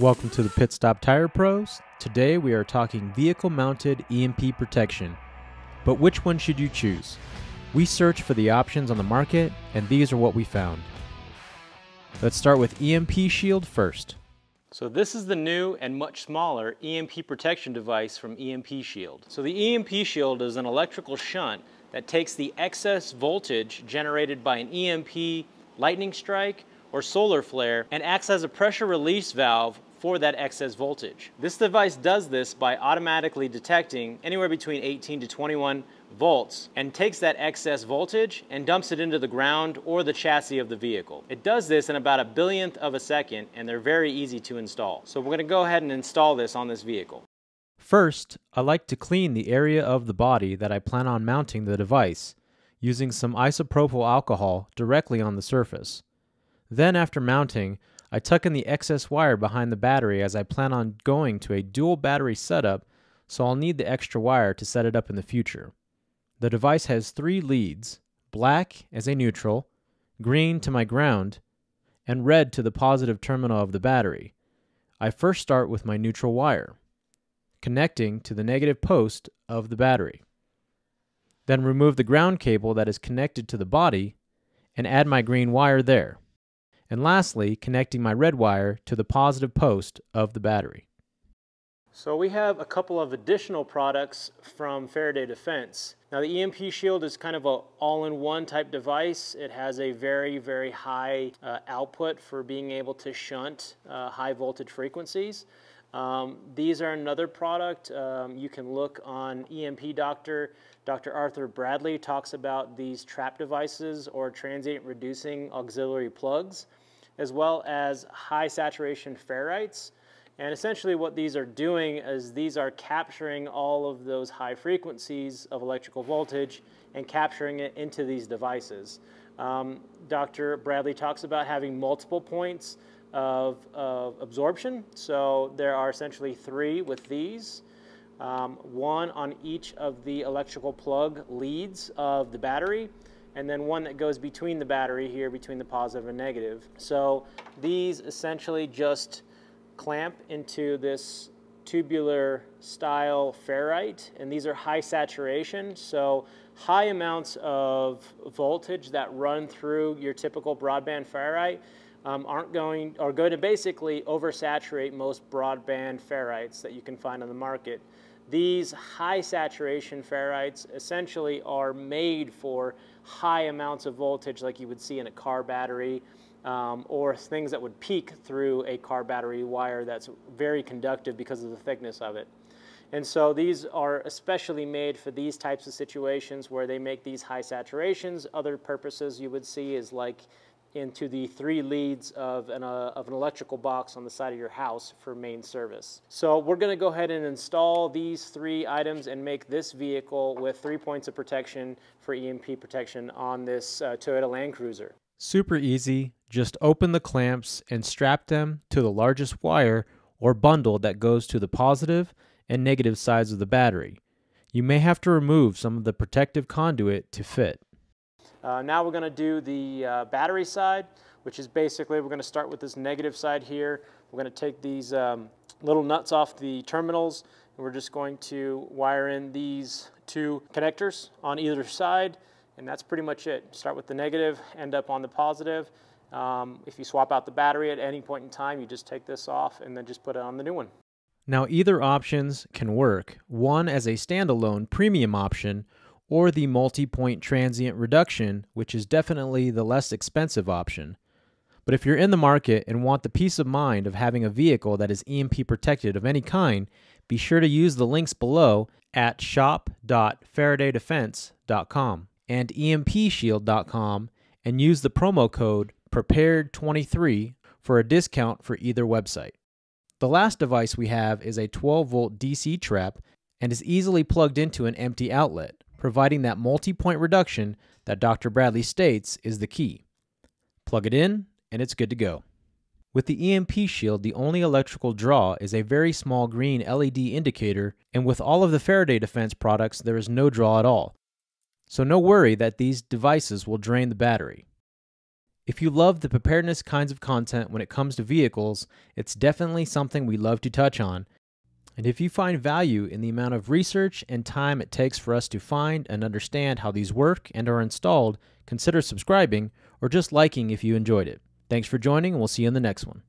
Welcome to the Pit Stop Tire Pros. Today we are talking vehicle mounted EMP protection. But which one should you choose? We searched for the options on the market, and these are what we found. Let's start with EMP Shield first. So this is the new and much smaller EMP protection device from EMP Shield. So the EMP Shield is an electrical shunt that takes the excess voltage generated by an EMP, lightning strike, or solar flare and acts as a pressure release valve for that excess voltage. This device does this by automatically detecting anywhere between 18 to 21 volts and takes that excess voltage and dumps it into the ground or the chassis of the vehicle. It does this in about a billionth of a second and they're very easy to install. So we're going to go ahead and install this on this vehicle. First, I like to clean the area of the body that I plan on mounting the device using some isopropyl alcohol directly on the surface. Then after mounting, I tuck in the excess wire behind the battery as I plan on going to a dual battery setup, so I'll need the extra wire to set it up in the future. The device has three leads black as a neutral, green to my ground, and red to the positive terminal of the battery. I first start with my neutral wire, connecting to the negative post of the battery. Then remove the ground cable that is connected to the body and add my green wire there and lastly, connecting my red wire to the positive post of the battery. So we have a couple of additional products from Faraday Defense. Now the EMP Shield is kind of a all-in-one type device. It has a very, very high uh, output for being able to shunt uh, high voltage frequencies. Um, these are another product. Um, you can look on EMP Doctor. Dr. Arthur Bradley talks about these trap devices or transient reducing auxiliary plugs as well as high saturation ferrites. And essentially what these are doing is these are capturing all of those high frequencies of electrical voltage and capturing it into these devices. Um, Dr. Bradley talks about having multiple points of, of absorption. So there are essentially three with these. Um, one on each of the electrical plug leads of the battery and then one that goes between the battery here, between the positive and negative. So these essentially just clamp into this tubular style ferrite, and these are high saturation, so high amounts of voltage that run through your typical broadband ferrite um, aren't going, are going to basically oversaturate most broadband ferrites that you can find on the market. These high saturation ferrites essentially are made for high amounts of voltage like you would see in a car battery um, or things that would peak through a car battery wire that's very conductive because of the thickness of it. And so these are especially made for these types of situations where they make these high saturations. Other purposes you would see is like into the three leads of an, uh, of an electrical box on the side of your house for main service. So we're going to go ahead and install these three items and make this vehicle with three points of protection for EMP protection on this uh, Toyota Land Cruiser. Super easy. Just open the clamps and strap them to the largest wire or bundle that goes to the positive and negative sides of the battery. You may have to remove some of the protective conduit to fit. Uh, now we're going to do the uh, battery side, which is basically we're going to start with this negative side here. We're going to take these um, little nuts off the terminals and we're just going to wire in these two connectors on either side and that's pretty much it. Start with the negative, end up on the positive. Um, if you swap out the battery at any point in time, you just take this off and then just put it on the new one. Now either options can work, one as a standalone premium option or the multi-point transient reduction, which is definitely the less expensive option. But if you're in the market and want the peace of mind of having a vehicle that is EMP protected of any kind, be sure to use the links below at shop.faradaydefense.com and empshield.com and use the promo code prepared23 for a discount for either website. The last device we have is a 12 volt DC trap and is easily plugged into an empty outlet providing that multi-point reduction that Dr. Bradley states is the key. Plug it in, and it's good to go. With the EMP shield, the only electrical draw is a very small green LED indicator, and with all of the Faraday Defense products, there is no draw at all. So no worry that these devices will drain the battery. If you love the preparedness kinds of content when it comes to vehicles, it's definitely something we love to touch on. And if you find value in the amount of research and time it takes for us to find and understand how these work and are installed, consider subscribing or just liking if you enjoyed it. Thanks for joining, and we'll see you in the next one.